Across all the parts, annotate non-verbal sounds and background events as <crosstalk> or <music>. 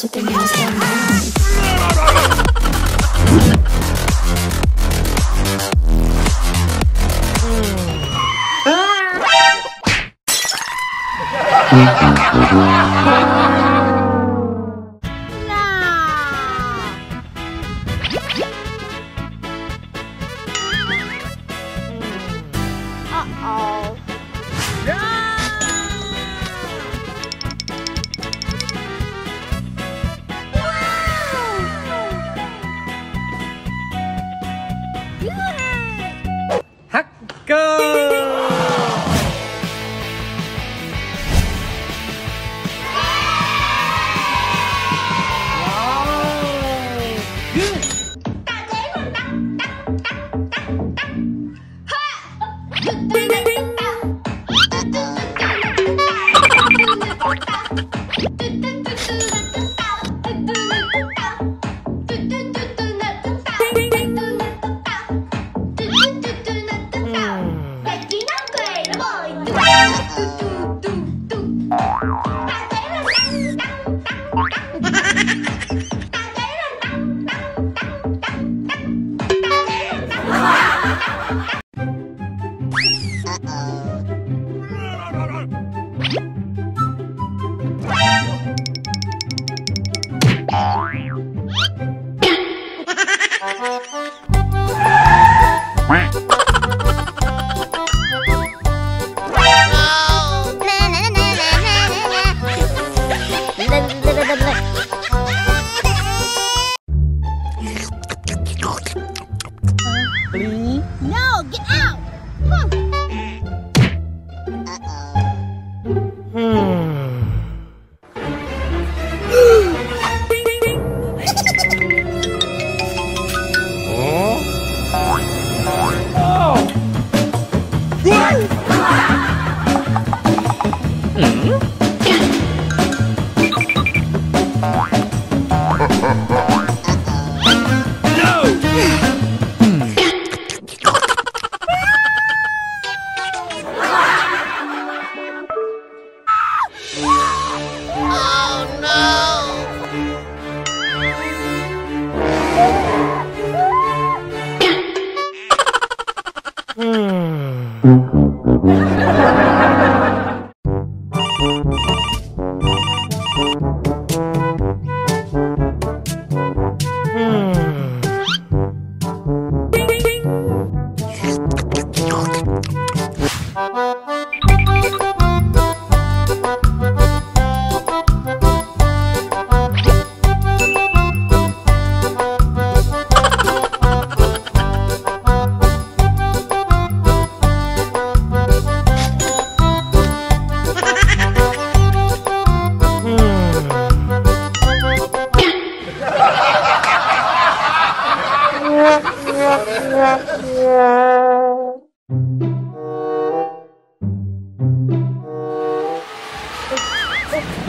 girls with their nails done now.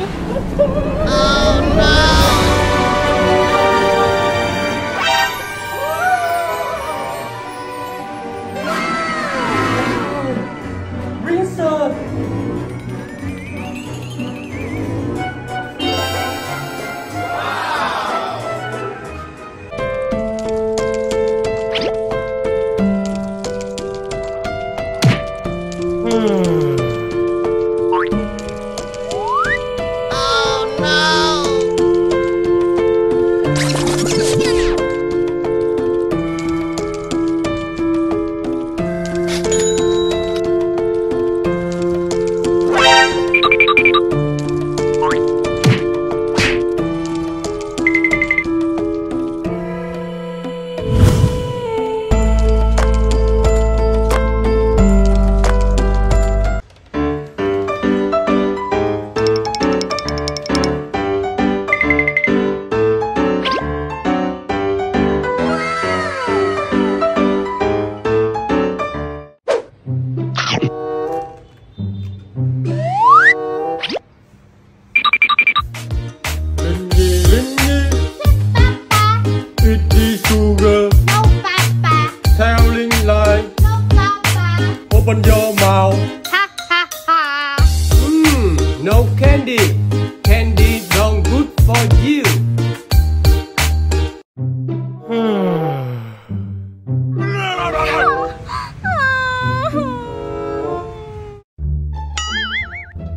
Oh, Linh Nhi, open your mouth. Ha, ha, ha. Mmm, no candy. Candy don't good for you. <sighs>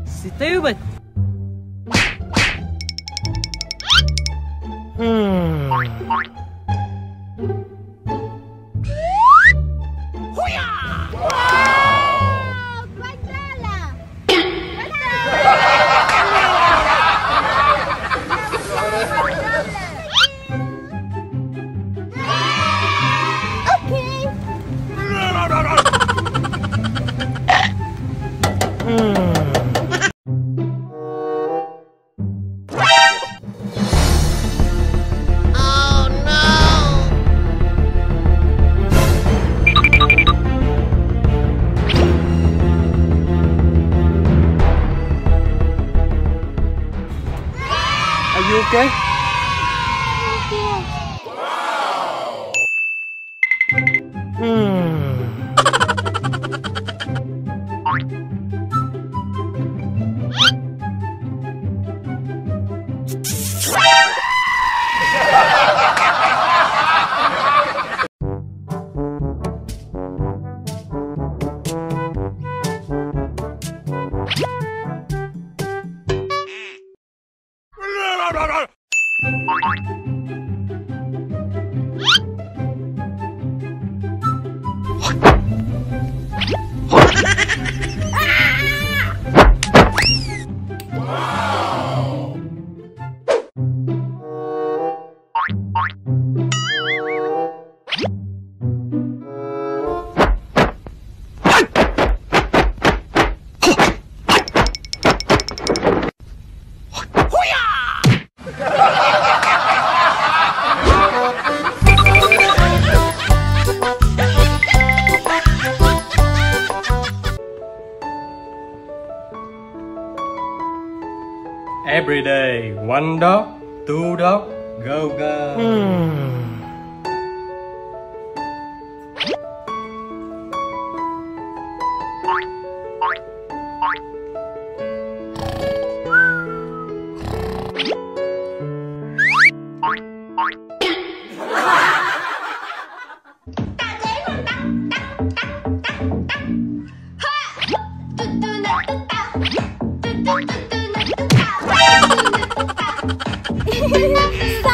Stupid. Oh, Are Every day, one dog, two dog, go go. Hmm. Sorry,